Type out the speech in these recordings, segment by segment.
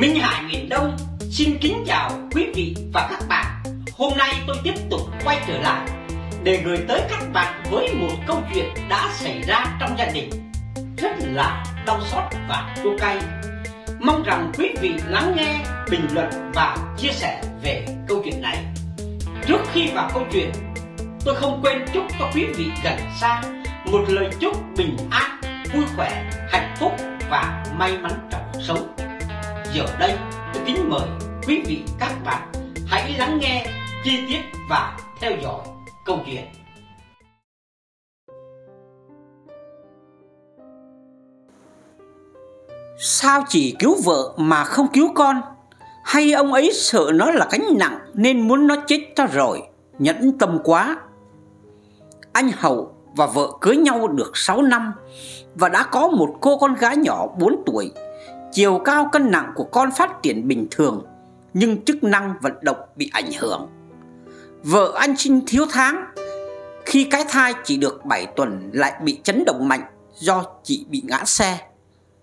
Minh Hải miền Đông xin kính chào quý vị và các bạn. Hôm nay tôi tiếp tục quay trở lại để gửi tới các bạn với một câu chuyện đã xảy ra trong gia đình rất là đau xót và chua cay. Mong rằng quý vị lắng nghe, bình luận và chia sẻ về câu chuyện này. Trước khi vào câu chuyện, tôi không quên chúc cho quý vị gần xa một lời chúc bình an, vui khỏe, hạnh phúc và may mắn trong cuộc sống. Giờ đây, tôi kính mời quý vị các bạn hãy lắng nghe chi tiết và theo dõi câu chuyện. Sao chỉ cứu vợ mà không cứu con? Hay ông ấy sợ nó là cánh nặng nên muốn nó chết cho rồi, nhẫn tâm quá. Anh Hậu và vợ cưới nhau được 6 năm và đã có một cô con gái nhỏ 4 tuổi. Chiều cao cân nặng của con phát triển bình thường nhưng chức năng vận động bị ảnh hưởng. Vợ anh sinh thiếu tháng khi cái thai chỉ được 7 tuần lại bị chấn động mạnh do chị bị ngã xe.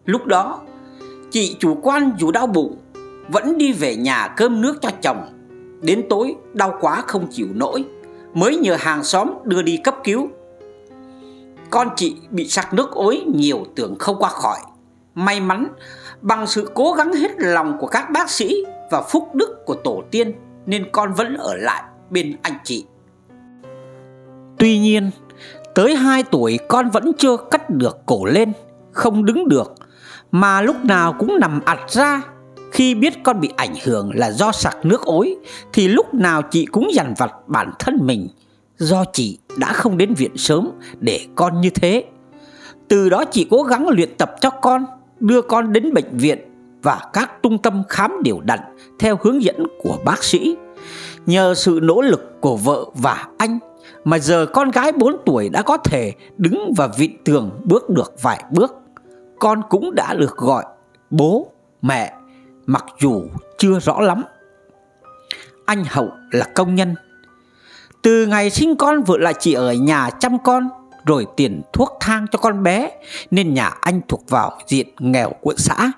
Lúc đó, chị chủ quan dù đau bụng vẫn đi về nhà cơm nước cho chồng. Đến tối đau quá không chịu nổi, mới nhờ hàng xóm đưa đi cấp cứu. Con chị bị sặc nước ối nhiều tưởng không qua khỏi. May mắn bằng sự cố gắng hết lòng của các bác sĩ và phúc đức của tổ tiên nên con vẫn ở lại bên anh chị. Tuy nhiên, tới 2 tuổi con vẫn chưa cắt được cổ lên, không đứng được, mà lúc nào cũng nằm ặt ra. Khi biết con bị ảnh hưởng là do sặc nước ối, thì lúc nào chị cũng dằn vặt bản thân mình, do chị đã không đến viện sớm để con như thế. Từ đó chị cố gắng luyện tập cho con, đưa con đến bệnh viện và các trung tâm khám điều đặn theo hướng dẫn của bác sĩ. Nhờ sự nỗ lực của vợ và anh mà giờ con gái 4 tuổi đã có thể đứng và vịn tường bước được vài bước. Con cũng đã được gọi bố, mẹ, mặc dù chưa rõ lắm. Anh Hậu là công nhân. Từ ngày sinh con vợ lại chỉ ở nhà chăm con rồi tiền thuốc thang cho con bé, nên nhà anh thuộc vào diện nghèo của xã.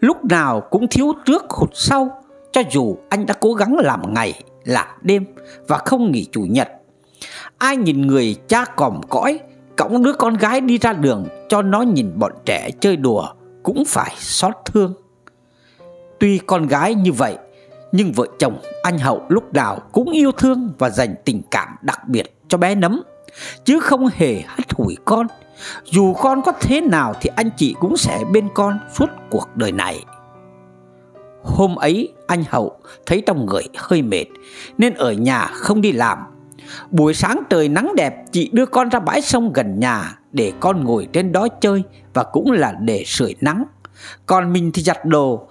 Lúc nào cũng thiếu trước hụt sau cho dù anh đã cố gắng làm ngày, làm đêm và không nghỉ chủ nhật. Ai nhìn người cha còm cõi, cõng đứa con gái đi ra đường cho nó nhìn bọn trẻ chơi đùa cũng phải xót thương. Tuy con gái như vậy, nhưng vợ chồng anh hậu lúc nào cũng yêu thương và dành tình cảm đặc biệt cho bé nấm chứ không hề hắt hủi con dù con có thế nào thì anh chị cũng sẽ bên con suốt cuộc đời này Hôm ấy, anh Hậu thấy trong người hơi mệt, nên ở nhà không đi làm. Buổi sáng trời nắng đẹp, chị đưa con ra bãi sông gần nhà để con ngồi trên đó chơi và cũng là để sưởi nắng. Còn mình thì giặt đồ.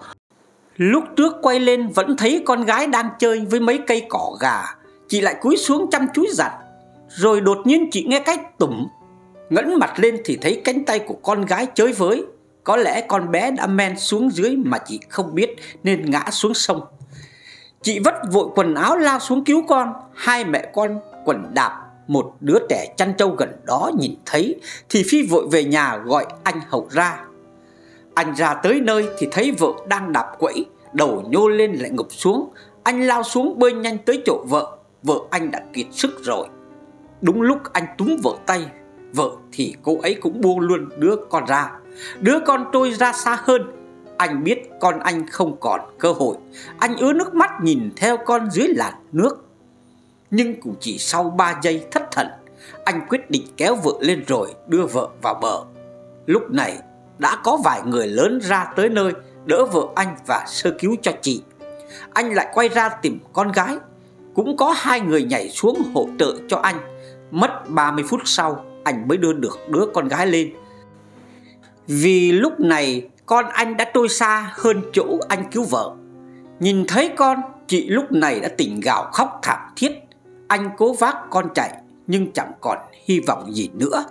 Lúc trước quay lên vẫn thấy con gái đang chơi với mấy cây cỏ gà. Chị lại cúi xuống chăm chú giặt. Rồi đột nhiên chị nghe cái tủm. Ngẫn mặt lên thì thấy cánh tay của con gái chơi với có lẽ con bé đã men xuống dưới mà chị không biết nên ngã xuống sông. Chị vất vội quần áo lao xuống cứu con. Hai mẹ con quần đạp một đứa trẻ chăn trâu gần đó nhìn thấy thì phi vội về nhà gọi anh hậu ra. Anh ra tới nơi thì thấy vợ đang đạp quẫy, đầu nhô lên lại ngục xuống. Anh lao xuống bơi nhanh tới chỗ vợ, vợ anh đã kiệt sức rồi. Đúng lúc anh túm vợ tay, vợ thì cô ấy cũng buông luôn đứa con ra. Đứa con trôi ra xa hơn. Anh biết con anh không còn cơ hội. Anh ứa nước mắt nhìn theo con dưới làn nước. Nhưng cũng chỉ sau 3 giây thất thần Anh quyết định kéo vợ lên rồi đưa vợ vào bờ. Lúc này đã có vài người lớn ra tới nơi Đỡ vợ anh và sơ cứu cho chị. Anh lại quay ra tìm con gái. Cũng có hai người nhảy xuống hỗ trợ cho anh. Mất 30 phút sau, anh mới đưa được đứa con gái lên. Vì lúc này, con anh đã trôi xa hơn chỗ anh cứu vợ. Nhìn thấy con, Chị lúc này đã tỉnh gào khóc thảm thiết. Anh cố vác con chạy, Nhưng chẳng còn hy vọng gì nữa.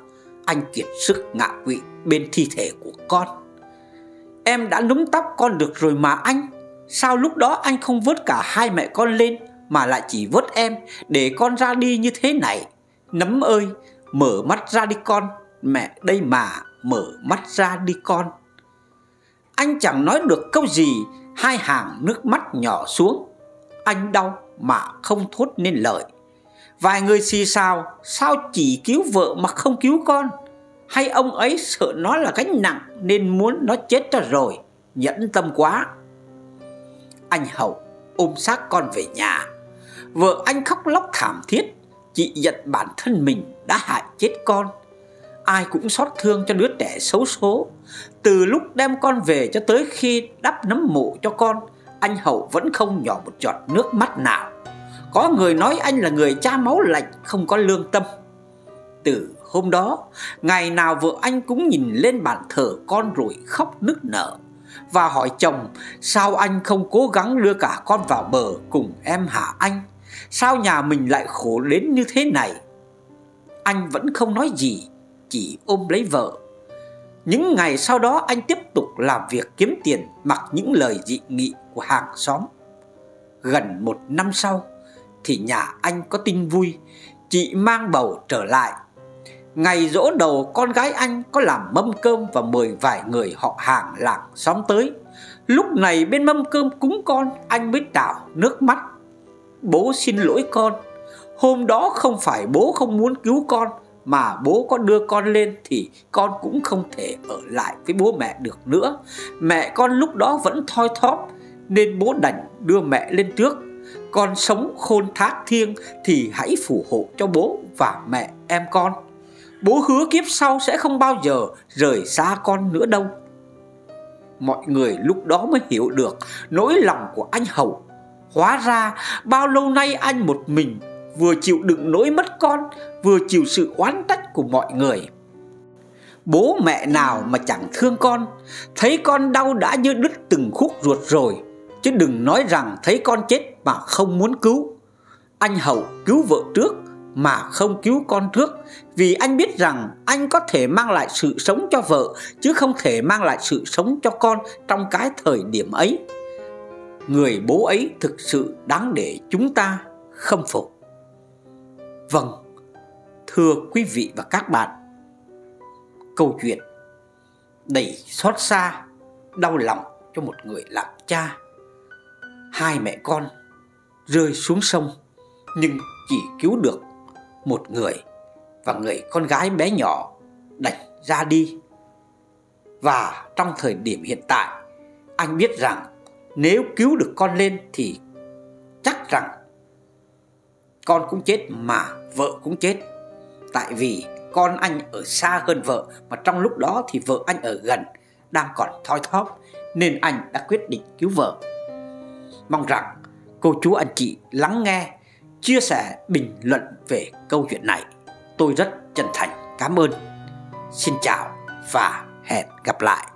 Anh kiệt sức ngạ quỵ bên thi thể của con. Em đã núm tóc con được rồi mà anh. Sao lúc đó anh không vớt cả hai mẹ con lên, Mà lại chỉ vớt em Để con ra đi như thế này? Nấm ơi, Mở mắt ra đi con. Mẹ, đây mà, mở mắt ra đi con. Anh chẳng nói được câu gì, Hai hàng nước mắt nhỏ xuống. Anh đau mà không thốt nên lời. Vài người xì xào, Sao chỉ cứu vợ mà không cứu con? Hay ông ấy sợ nó là gánh nặng Nên muốn nó chết cho rồi? Nhẫn tâm quá. Anh Hậu ôm xác con về nhà. Vợ anh khóc lóc thảm thiết. Chị giận bản thân mình đã hại chết con. Ai cũng xót thương cho đứa trẻ xấu số. Từ lúc đem con về cho tới khi đắp nấm mộ cho con, Anh Hậu vẫn không nhỏ một giọt nước mắt nào. Có người nói anh là người cha máu lạnh, không có lương tâm. Từ hôm đó, Ngày nào vợ anh cũng nhìn lên bàn thờ con rồi khóc nức nở Và hỏi chồng, Sao anh không cố gắng đưa cả con vào bờ cùng em hả anh? Sao nhà mình lại khổ đến như thế này? Anh vẫn không nói gì, Chỉ ôm lấy vợ. Những ngày sau đó anh tiếp tục làm việc kiếm tiền Mặc những lời dị nghị của hàng xóm. Gần một năm sau Thì nhà anh có tin vui, Chị mang bầu trở lại. Ngày dỗ đầu con gái anh có làm mâm cơm và mời vài người họ hàng làng xóm tới. Lúc này bên mâm cơm cúng con, anh mới trào nước mắt. Bố xin lỗi con. Hôm đó không phải bố không muốn cứu con, Mà bố có đưa con lên Thì con cũng không thể ở lại với bố mẹ được nữa. Mẹ con lúc đó vẫn thoi thóp, Nên bố đành đưa mẹ lên trước Con sống khôn thác thiêng Thì hãy phù hộ cho bố và mẹ em con. Bố hứa kiếp sau sẽ không bao giờ rời xa con nữa đâu. Mọi người lúc đó mới hiểu được nỗi lòng của anh hầu Hóa ra bao lâu nay anh một mình Vừa chịu đựng nỗi mất con, Vừa chịu sự oán trách của mọi người. Bố mẹ nào mà chẳng thương con, Thấy con đau đã như đứt từng khúc ruột rồi, Chứ đừng nói rằng thấy con chết mà không muốn cứu. Anh Hậu cứu vợ trước mà không cứu con trước, Vì anh biết rằng anh có thể mang lại sự sống cho vợ, Chứ không thể mang lại sự sống cho con trong cái thời điểm ấy người bố ấy thực sự đáng để chúng ta khâm phục. Vâng, thưa quý vị và các bạn, câu chuyện đầy xót xa, đau lòng cho một người làm cha. Hai mẹ con rơi xuống sông nhưng chỉ cứu được một người và người con gái bé nhỏ đành ra đi. Và trong thời điểm hiện tại, anh biết rằng nếu cứu được con lên thì chắc rằng con cũng chết mà vợ cũng chết. Tại vì con anh ở xa hơn vợ, Mà trong lúc đó thì vợ anh ở gần, Đang còn thoi thóp, Nên anh đã quyết định cứu vợ. Mong rằng cô chú anh chị lắng nghe, Chia sẻ bình luận về câu chuyện này. Tôi rất chân thành, cảm ơn. Xin chào và hẹn gặp lại.